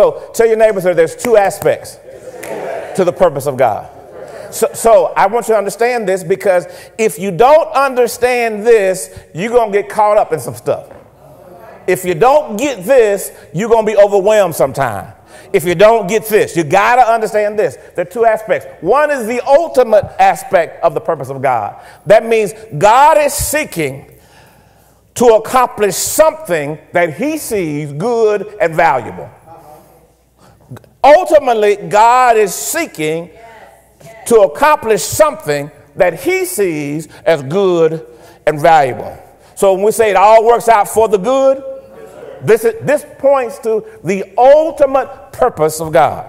So tell your neighbors that there's two aspects to the purpose of God. So, so I want you to understand this because if you don't understand this, you're going to get caught up in some stuff. If you don't get this, you're going to be overwhelmed sometime. If you don't get this, you got to understand this. There are two aspects. One is the ultimate aspect of the purpose of God. That means God is seeking to accomplish something that he sees good and valuable. Ultimately, God is seeking to accomplish something that he sees as good and valuable. So when we say it all works out for the good, this, is, this points to the ultimate purpose of God.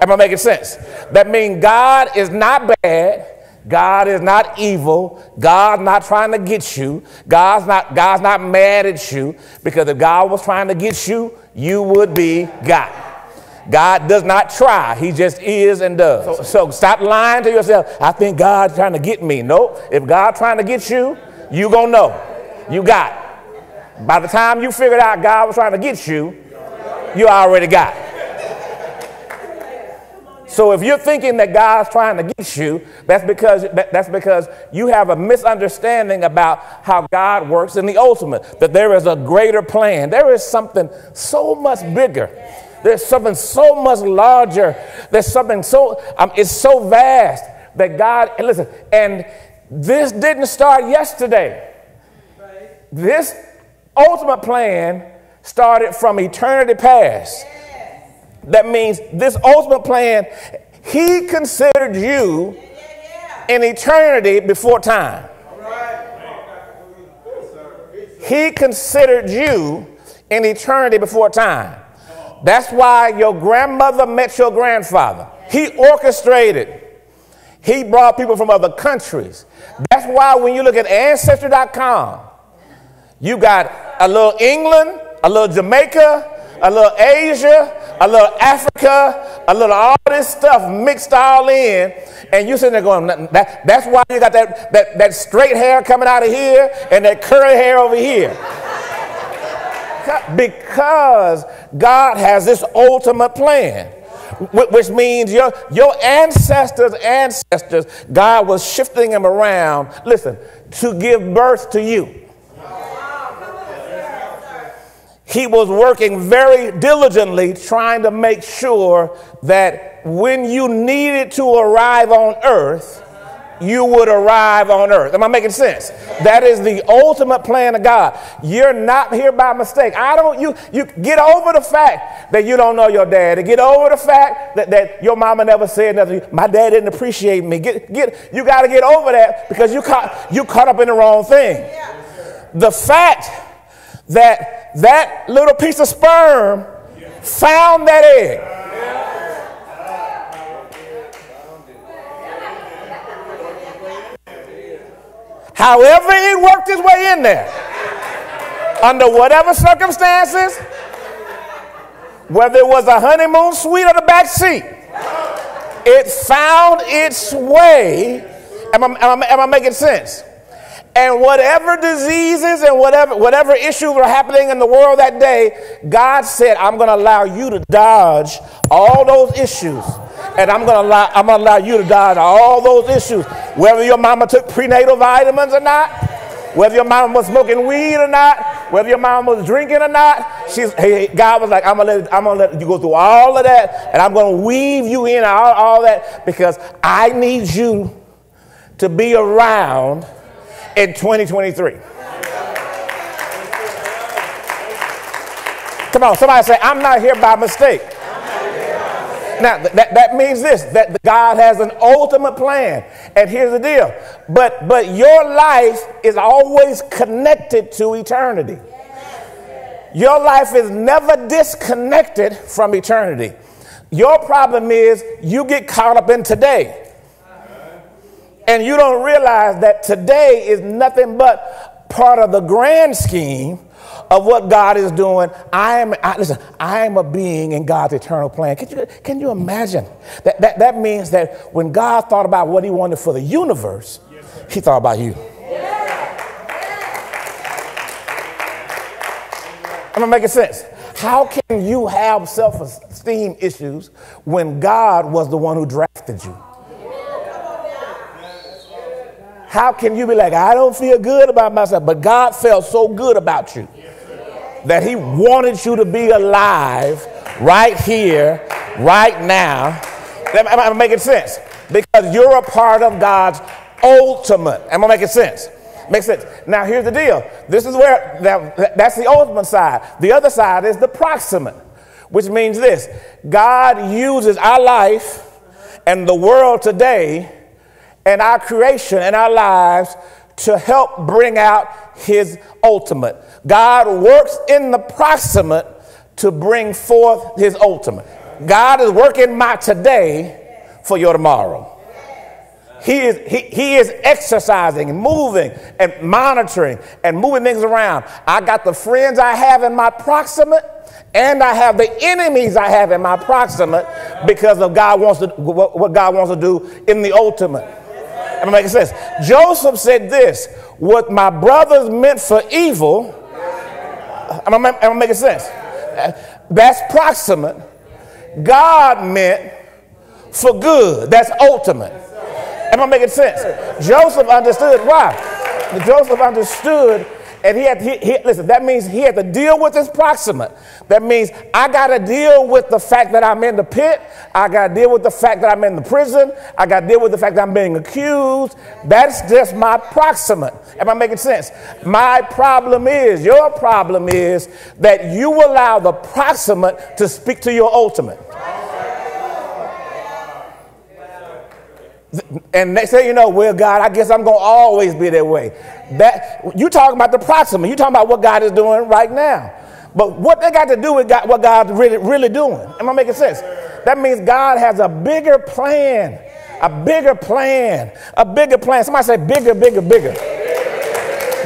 Am I making sense? That means God is not bad. God is not evil. God's not trying to get you. God's not, God's not mad at you because if God was trying to get you, you would be God. God does not try, He just is and does. So, so stop lying to yourself. I think God's trying to get me. No, if God trying to get you, you gonna know. You got. By the time you figured out God was trying to get you, you already got. So if you're thinking that God's trying to get you, that's because that's because you have a misunderstanding about how God works in the ultimate. That there is a greater plan. There is something so much bigger there's something so much larger. There's something so, um, it's so vast that God, and listen, and this didn't start yesterday. This ultimate plan started from eternity past. That means this ultimate plan, He considered you in eternity before time. He considered you in eternity before time. That's why your grandmother met your grandfather. He orchestrated. He brought people from other countries. That's why when you look at Ancestry.com, you got a little England, a little Jamaica, a little Asia, a little Africa, a little all this stuff mixed all in, and you sitting there going, that, that's why you got that, that, that straight hair coming out of here and that curly hair over here. Because God has this ultimate plan which means your, your ancestors' ancestors, God was shifting them around, listen, to give birth to you. He was working very diligently trying to make sure that when you needed to arrive on earth, you would arrive on earth. Am I making sense? That is the ultimate plan of God. You're not here by mistake. I don't, you, you get over the fact that you don't know your dad daddy. Get over the fact that, that your mama never said nothing. My dad didn't appreciate me. Get, get, you got to get over that because you caught, you caught up in the wrong thing. The fact that that little piece of sperm found that egg However, it worked its way in there, under whatever circumstances, whether it was a honeymoon suite or the back seat, it found its way. Am I, am I, am I making sense? And whatever diseases and whatever, whatever issues were happening in the world that day, God said, I'm going to allow you to dodge all those issues and I'm gonna allow I'm gonna allow you to dodge all those issues. Whether your mama took prenatal vitamins or not, whether your mama was smoking weed or not, whether your mama was drinking or not, she's hey, God was like, I'm gonna let I'm gonna let you go through all of that, and I'm gonna weave you in all, all that because I need you to be around in 2023. Come on, somebody say, I'm not here by mistake. Now, that, that means this that God has an ultimate plan. And here's the deal. But but your life is always connected to eternity. Your life is never disconnected from eternity. Your problem is you get caught up in today. And you don't realize that today is nothing but part of the grand scheme of what God is doing. I am, I, listen, I am a being in God's eternal plan. Can you, can you imagine? That, that, that means that when God thought about what he wanted for the universe, yes, he thought about you. Yeah. Am I making sense? How can you have self esteem issues when God was the one who drafted you? How can you be like, I don't feel good about myself, but God felt so good about you that He wanted you to be alive right here, right now? Am I making sense? Because you're a part of God's ultimate. Am I making sense? Makes sense. Now, here's the deal. This is where that, that's the ultimate side. The other side is the proximate, which means this God uses our life and the world today and our creation and our lives to help bring out his ultimate. God works in the proximate to bring forth his ultimate. God is working my today for your tomorrow. He is, he, he is exercising and moving and monitoring and moving things around. I got the friends I have in my proximate, and I have the enemies I have in my proximate because of God wants to, what God wants to do in the ultimate. Am I making sense? Joseph said this what my brothers meant for evil, am I, am making sense? Uh, that's proximate. God meant for good. That's ultimate. Am I making sense? Joseph understood why. Joseph understood, and he had, he, he, listen, that means he had to deal with his proximate. That means I got to deal with the fact that I'm in the pit. I got to deal with the fact that I'm in the prison. I got to deal with the fact that I'm being accused. That's just my proximate. Am I making sense? My problem is, your problem is that you allow the proximate to speak to your ultimate. And they say, you know, well, God, I guess I'm going to always be that way. That you talking about the proximate. You talking about what God is doing right now. But what they got to do with God, what God's really, really doing. Am I making sense? That means God has a bigger plan, a bigger plan, a bigger plan. Somebody say bigger, bigger, bigger.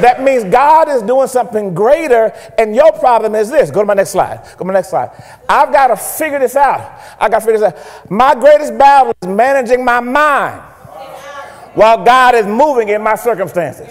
That means God is doing something greater, and your problem is this. Go to my next slide. Go to my next slide. I've got to figure this out. I got to figure this out. My greatest battle is managing my mind while God is moving in my circumstances.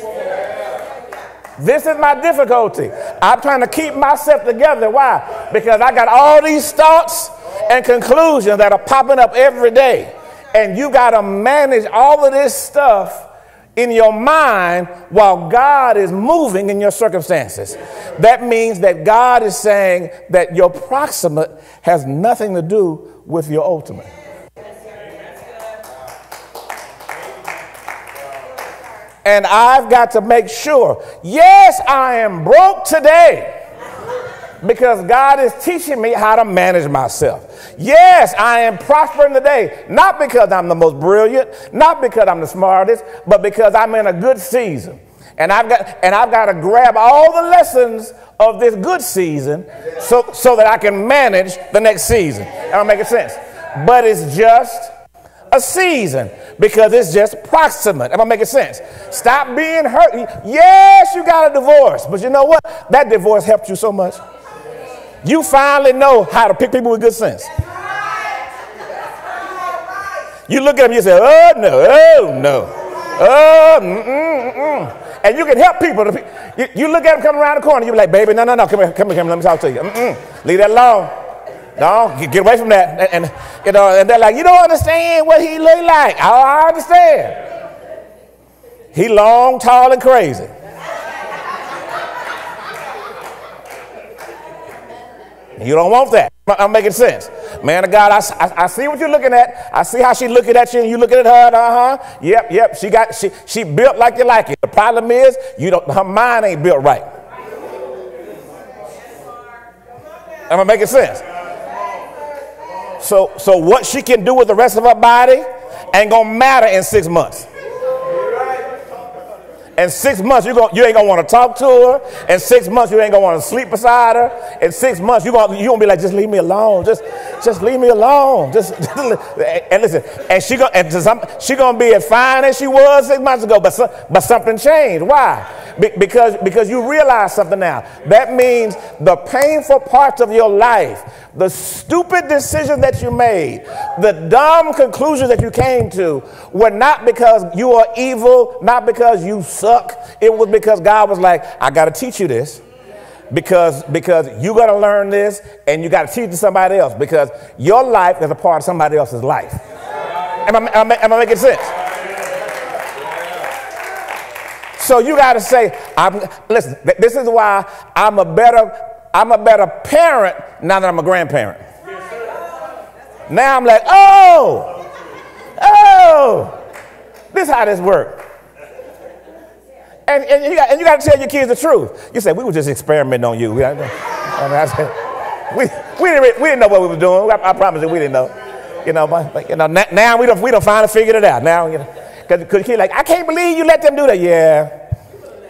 This is my difficulty. I'm trying to keep myself together. Why? Because I got all these thoughts and conclusions that are popping up every day. And you got to manage all of this stuff in your mind while God is moving in your circumstances. That means that God is saying that your proximate has nothing to do with your ultimate. And I've got to make sure, yes, I am broke today because God is teaching me how to manage myself. Yes, I am prospering today, not because I'm the most brilliant, not because I'm the smartest, but because I'm in a good season. And I've got and I've got to grab all the lessons of this good season so, so that I can manage the next season. I making sense? But it's just a season because it's just proximate. Am I making sense? Stop being hurt. Yes, you got a divorce, but you know what? That divorce helped you so much. You finally know how to pick people with good sense. You look at them, you say, oh no, oh no, oh, mm, mm, And you can help people. You, you, look at them coming around the corner, you be like, baby, no, no, no, come here, come here, come here, let me talk to you. Mm-mm. Leave that alone. No, get, get away from that. And, and, you know, and they're like, you don't understand what he look like. Oh, I understand. He long, tall, and crazy. You don't want that. I'm making sense. Man of God, I, I, I, see what you're looking at. I see how she's looking at you and you looking at her. Uh-huh. Yep, yep. She got she she built like you like it. The problem is you don't her mind ain't built right. Am I making sense? So so what she can do with the rest of her body ain't gonna matter in six months. In six months, you, gonna, you ain't gonna want to talk to her. In six months, you ain't gonna want to sleep beside her. In six months, you're gonna, you gonna be like, just leave me alone. Just, just leave me alone. Just, and listen, and she some, she gonna be as fine as she was six months ago, but, but something changed. Why? Be, because, because you realize something now. That means the painful parts of your life, the stupid decisions that you made, the dumb conclusions that you came to were not because you are evil, not because you suck. It was because God was like, I got to teach you this. because because you got to learn this and you got to teach it to somebody else because your life is a part of somebody else's life. Am I, am I, am I making sense? So you got to say, I'm, listen, this is why I'm a better I'm a better parent now that I'm a grandparent. Now I'm like, oh, oh, this is how this works. And, and, you got, and you to tell your kids the truth. You say, we were just experimenting on you. We, I mean, I said, we, we, didn't, we didn't know what we were doing. I, I promise you, we didn't know. You know, but you know now we don't, we don't finally figured it out. Now, you know, because the kid like, I can't believe you let them do that. Yeah.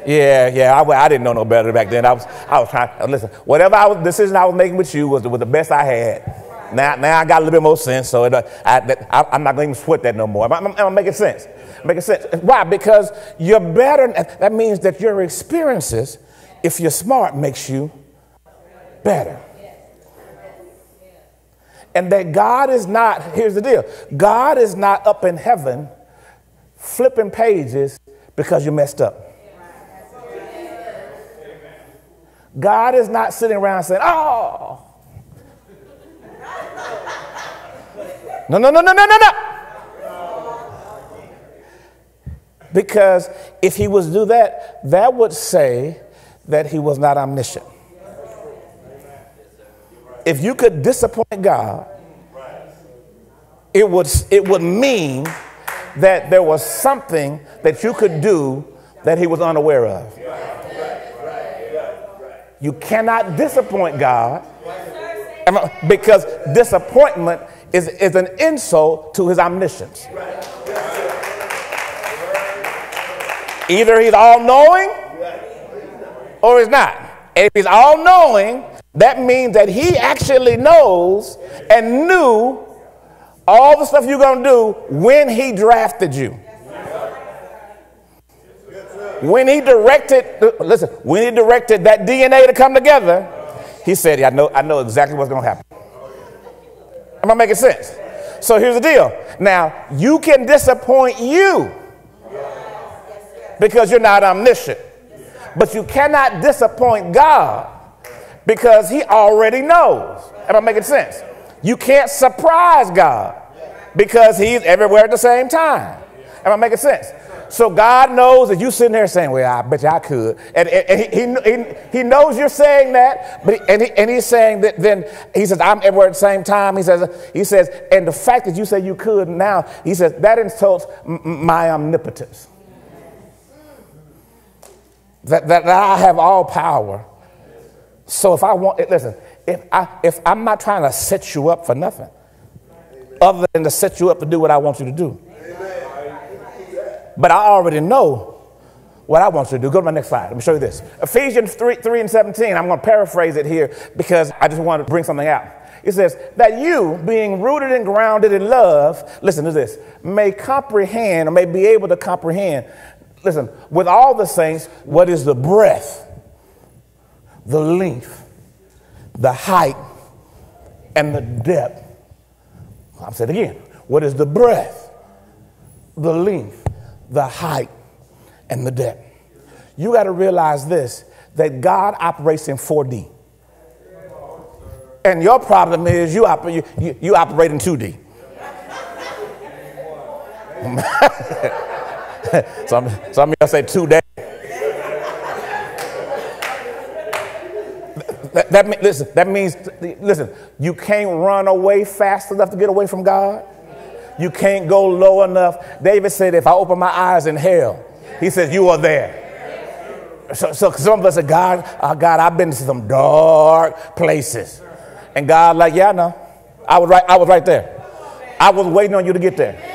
Yeah, yeah, I, I didn't know no better back then. I was, I was trying. Listen, whatever I was, decision I was making with you was, was the best I had. Now, now I got a little bit more sense, so it, uh, I, am not going to even sweat that no more. Am I, am I making sense? Making sense. Why? Because you're better. That means that your experiences, if you're smart, makes you better. And that God is not, here's the deal God is not up in heaven flipping pages because you messed up. God is not sitting around saying, oh. No, no, no, no, no, no, no. Because if he was to do that, that would say that he was not omniscient. If you could disappoint God, it would, it would mean that there was something that you could do that he was unaware of. You cannot disappoint God because disappointment is, is an insult to his omniscience. Either he's all knowing or he's not. if he's all knowing, that means that he actually knows and knew all the stuff you're going to do when he drafted you. When he directed, listen, when he directed that DNA to come together, he said, I know, I know exactly what's going to happen. Am I making sense? So here's the deal. Now, you can disappoint you because you're not omniscient, but you cannot disappoint God because he already knows. Am I making sense? You can't surprise God because he's everywhere at the same time. Am I making sense? So God knows that you sitting there saying, well, I bet you I could. And, and he, he, he knows you're saying that, but he, and, he, and he's saying that then, he says, I'm everywhere at the same time. He says, he says, and the fact that you say you could now, he says, that insults my omnipotence. That, that, I have all power. So if I want, eh, listen, if, I, if I'm not trying to set you up for nothing, other than to set you up to do what I want you to do. But I already know what I want you to do. Go to my next slide. Let me show you this. Ephesians 3, 3 and 17. I'm going to paraphrase it here because I just want to bring something out. It says, that you, being rooted and grounded in love, listen to this, may comprehend or may be able to comprehend, listen, with all the saints, what is the breadth, the length, the height, and the depth. I'll say it again. What is the breadth, the length, the height, and the depth. You got to realize this that God operates in 4D. And your problem is you, oper- you, you, operate in 2D. some, some of y'all say 2D. That, that, listen, that means, listen, you can't run away fast enough to get away from God. You can't go low enough. David said, If I open my eyes in hell, he says, You are there. So, so some of us are, God, oh God, I've been to some dark places. And God, like, yeah, no. I was right, I was right there. I was waiting on you to get there.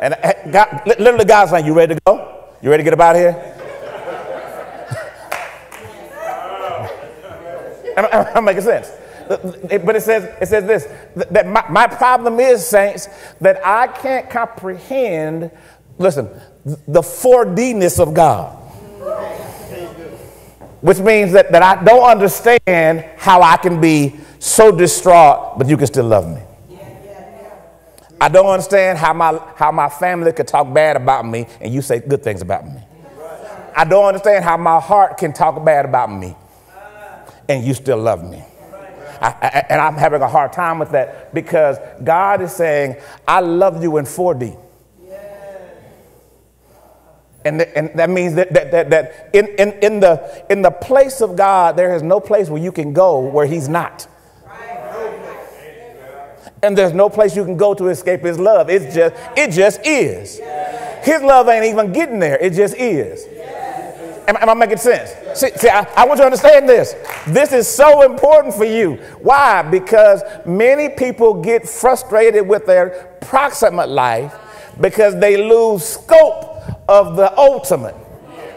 And God, literally, God's like, You ready to go? You ready to get about here? I'm making sense. But it says, it says this that my, my problem is, saints, that I can't comprehend, listen, the 4D-ness of God. Which means that, that I don't understand how I can be so distraught, but you can still love me. I don't understand how my, how my family could talk bad about me and you say good things about me. I don't understand how my heart can talk bad about me and you still love me. I, I, and I'm having a hard time with that because God is saying, I love you in 4D. And, th- and that means that, that, that, that in, in, in, the, in the place of God, there is no place where you can go where He's not. And there's no place you can go to escape His love. It's just, it just is. His love ain't even getting there, it just is. Am, am I making sense? See, see I, I want you to understand this. This is so important for you. Why? Because many people get frustrated with their proximate life because they lose scope of the ultimate.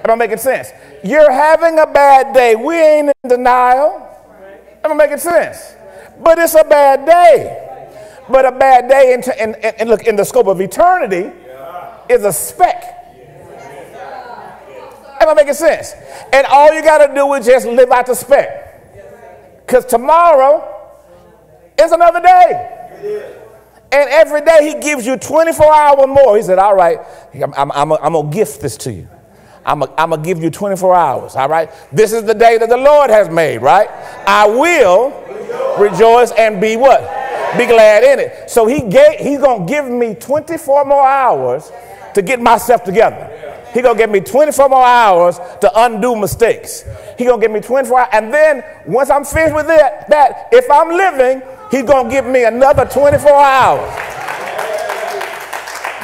Am I making sense? You're having a bad day. We ain't in denial. Am I making sense? But it's a bad day. But a bad day, in, look, in the scope of eternity, is a speck. Am I making sense? And all you got to do is just live out the speck. Because tomorrow is another day. And every day he gives you 24 hours more. He said, All right, I'm, I'm, I'm, I'm going to gift this to you. I'm going to give you 24 hours, all right? This is the day that the Lord has made, right? I will rejoice and be what? Be glad in it. So he gave, he's going to give me 24 more hours to get myself together. He gonna give me 24 more hours to undo mistakes. He gonna give me 24 hours, and then once I'm finished with it, that if I'm living, He's to give me another 24 hours.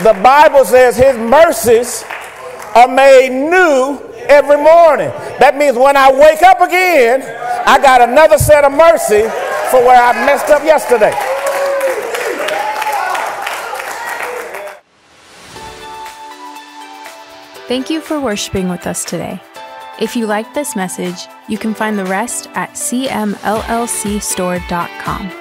The Bible says his mercies are made new every morning. That means when I wake up again, I got another set of mercy for where I messed up yesterday. Thank you for worshiping with us today. If you liked this message, you can find the rest at cmllcstore.com.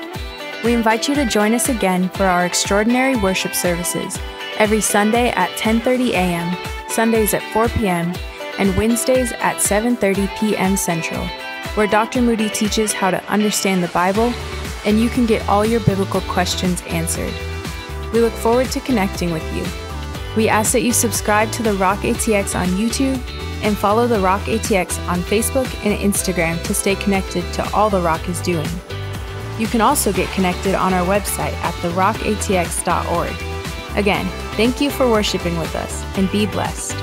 We invite you to join us again for our extraordinary worship services every Sunday at 10:30 a.m., Sundays at 4 p.m., and Wednesdays at 7:30 p.m. Central, where Dr. Moody teaches how to understand the Bible and you can get all your biblical questions answered. We look forward to connecting with you. We ask that you subscribe to the Rock ATX on YouTube and follow the Rock ATX on Facebook and Instagram to stay connected to all the Rock is doing. You can also get connected on our website at therockatx.org. Again, thank you for worshiping with us and be blessed.